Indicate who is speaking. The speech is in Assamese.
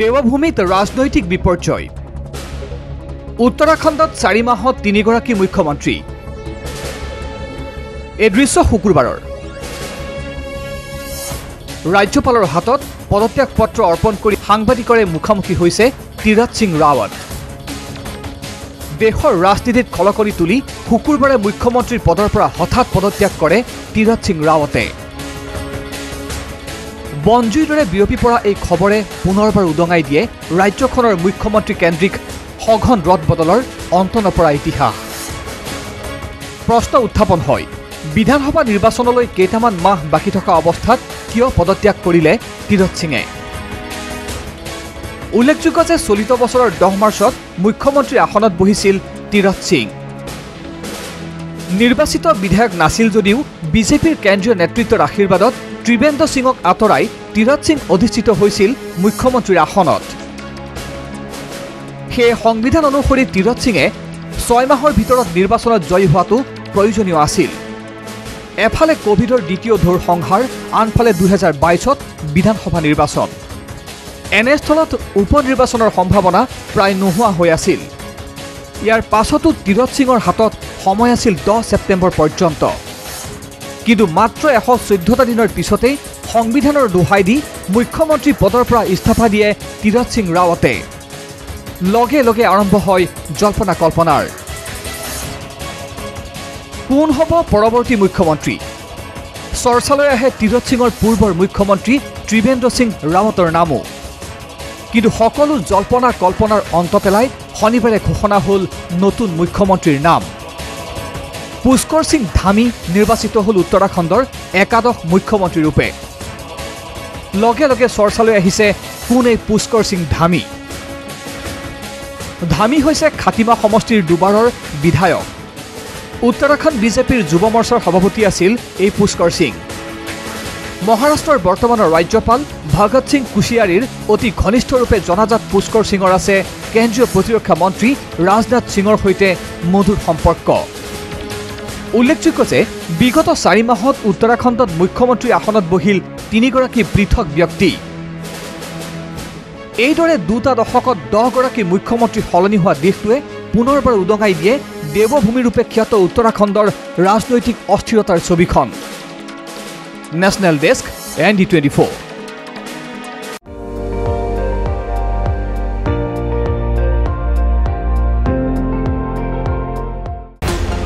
Speaker 1: দেৱভূমিত ৰাজনৈতিক বিপৰ্যয়। উত্তৰাখণ্ডত চাৰি মাহত তিনিগৰাকী মুখ্যমন্ত্ৰী। এই দৃশ্য শুকুৰবাৰৰ। ৰাজ্যপালৰ হাতত পদত্যাগ পত্ৰ অৰ্পণ কৰি সাংবাদিকৰে মুখামুখি হৈছে তীৰথ সিং ৰাৱত দেশৰ ৰাজনীতিত খলকলি তুলি শুকুৰবাৰে মুখ্যমন্ত্ৰীৰ পদৰ পৰা হঠাৎ পদত্যাগ কৰে তীৰথ সিং ৰাৱতে বনজুইৰ দৰে বিয়পি পৰা এই খবৰে পুনৰবাৰ উদঙাই দিয়ে ৰাজ্যখনৰ মুখ্যমন্ত্ৰী কেন্দ্ৰিক সঘন ৰদ বদলৰ অন্ত নপৰা ইতিহাস। প্ৰশ্ন উত্থাপন হয় বিধানসভা নিৰ্বাচনলৈ কেইটামান মাহ বাকী থকা অৱস্থাত কিয় পদত্যাগ কৰিলে তীৰথ সিঙে? উল্লেখযোগ্য যে চলিত বছৰৰ দহ মাৰ্চত মুখ্যমন্ত্ৰীৰ আসনত বহিছিল তীৰথ সিং। নিৰ্বাচিত বিধায়ক নাছিল যদিও বিজেপিৰ কেন্দ্ৰীয় নেতৃত্বৰ আশীৰ্বাদত ত্ৰিবেন্দ্ৰ সিঙক আঁতৰাই তীৰথ সিং অধিষ্ঠিত হৈছিল মুখ্যমন্ত্ৰীৰ আসনত। সেয়ে সংবিধান অনুসৰি তীৰথ সিঙে ছয় মাহৰ ভিতৰত নিৰ্বাচনত জয়ী হোৱাটো প্ৰয়োজনীয় আছিল। এফালে কভিডৰ দ্বিতীয় ঢৌৰ সংহাৰ আনফালে দুহেজাৰ বাইছত বিধানসভা নিৰ্বাচন। এনেস্থলত উপ নিৰ্বাচনৰ সম্ভাৱনা প্ৰায় নোহোৱা হৈ আছিল। ইয়াৰ পাছতো তীৰথ সিঙৰ হাতত সময় আছিল দহ ছেপ্টেম্বৰ পৰ্যন্ত। কিন্তু মাত্ৰ এশ চৈধ্যটা দিনৰ পিছতেই সংবিধানৰ দোহাই দি মুখ্যমন্ত্ৰী পদৰ পৰা ইস্তফা দিয়ে তীৰথ সিং ৰাৱতে লগে লগে আৰম্ভ হয় জল্পনা কল্পনাৰ। কোন হ'ব পৰৱৰ্তী মুখ্যমন্ত্ৰী? চৰ্চালৈ আহে তীৰথ সিঙৰ পূৰ্বৰ মুখ্যমন্ত্ৰী ত্ৰিবেন্দ্ৰ সিং ৰাৱতৰ নামো। কিন্তু সকলো জল্পনা কল্পনাৰ অন্ত পেলাই শনিবাৰে ঘোষণা হ'ল নতুন মুখ্যমন্ত্ৰীৰ নাম। পুষ্কৰ সিং ধামী নিৰ্বাচিত হ'ল উত্তৰাখণ্ডৰ একাদশ মুখ্যমন্ত্ৰীৰূপে লগে লগে চৰ্চালৈ আহিছে কোন এই পুষ্কৰ সিং ধামী। ধামী হৈছে খাটিমা সমষ্টিৰ দুবাৰৰ বিধায়ক। উত্তৰাখণ্ড বিজেপিৰ যুৱ মৰ্চাৰ সভাপতি আছিল এই পুষ্কৰ সিং। মহাৰাষ্ট্ৰৰ বৰ্তমানৰ ৰাজ্যপাল ভগত সিং কুছিয়াৰীৰ অতি ঘনিষ্ঠৰূপে জনাজাত পুষ্কৰ সিঙৰ আছে কেন্দ্ৰীয় প্ৰতিৰক্ষা মন্ত্ৰী ৰাজনাথ সিঙৰ সৈতে মধুৰ সম্পৰ্ক। উল্লেখযোগ্য যে বিগত চাৰি মাহত উত্তৰাখণ্ডত মুখ্যমন্ত্ৰী আসনত বহিল তিনিগৰাকী পৃথক ব্যক্তি। এইদৰে দুটা দশকত দহগৰাকী মুখ্যমন্ত্ৰী সলনি হোৱা দেশটোৱে পুনৰবাৰ উদঙাই দিয়ে দেৱভূমিৰূপে খ্যাত উত্তৰাখণ্ডৰ ৰাজনৈতিক অস্থিৰতাৰ ছবিখন। National desk N D twenty four.